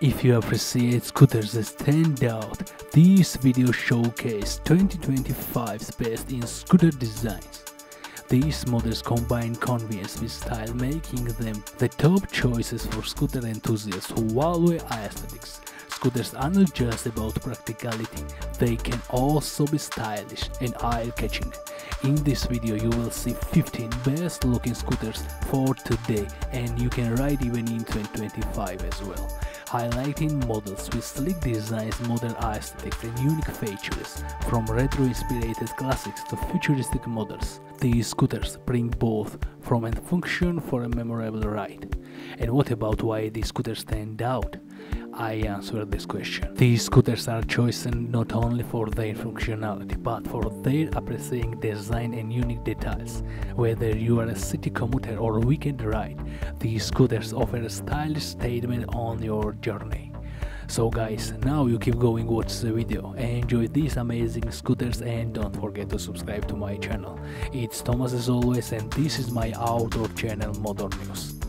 If you appreciate scooters stand out, this video showcases 2025's best in scooter designs. These models combine convenience with style making them the top choices for scooter enthusiasts who value aesthetics. Scooters are not just about practicality, they can also be stylish and eye-catching. In this video you will see 15 best looking scooters for today and you can ride even in 2025 as well highlighting models with sleek designs, modern aesthetics and unique features, from retro-inspired classics to futuristic models. These scooters bring both form and function for a memorable ride. And what about why these scooters stand out? I answer this question. These scooters are chosen not only for their functionality, but for their appreciating design and unique details. Whether you are a city commuter or a weekend ride, these scooters offer a stylish statement on your journey. So guys, now you keep going watch the video, enjoy these amazing scooters and don't forget to subscribe to my channel. It's Thomas as always and this is my outdoor channel Motor News.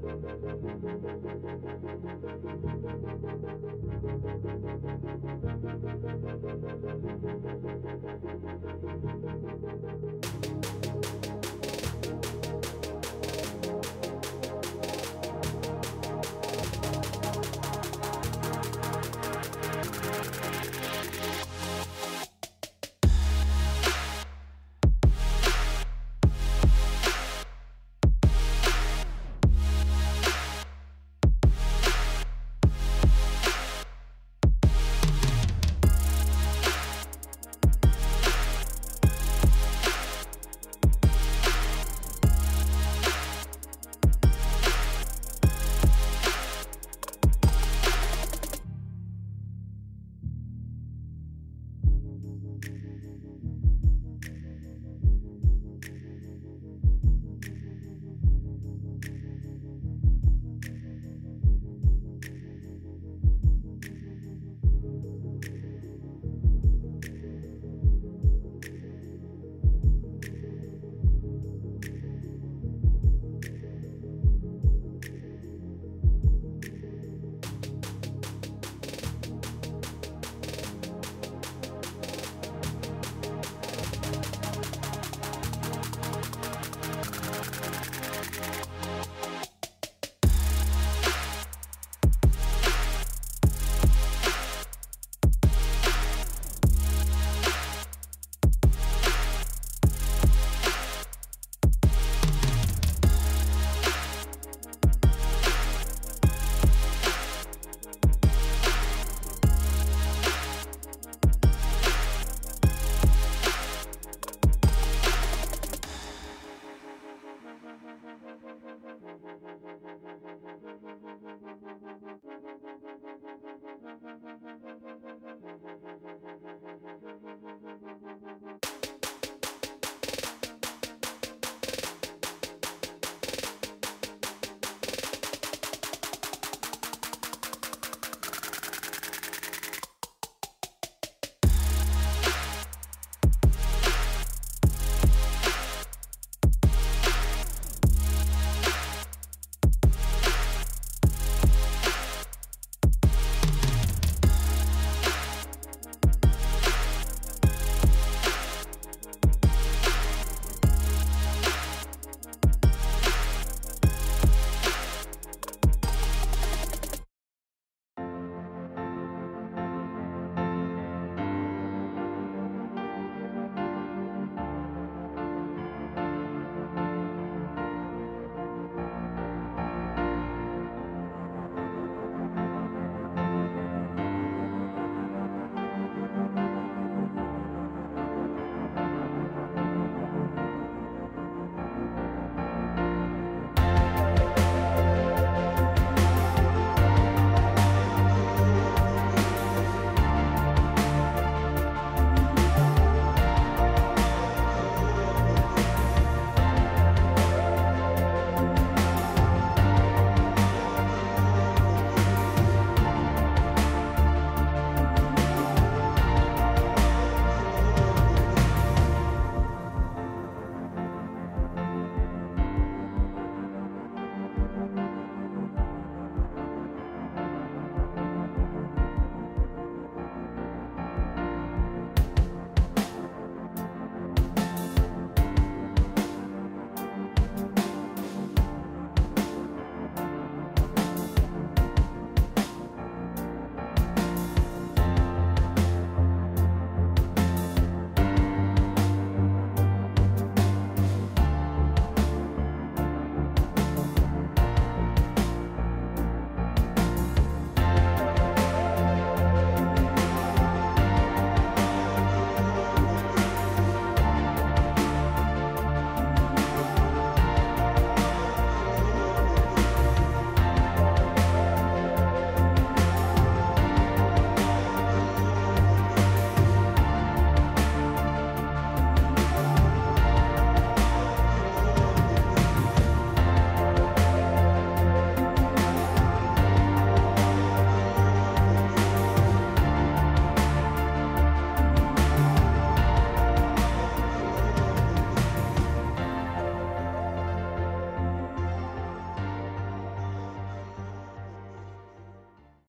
We'll be right back.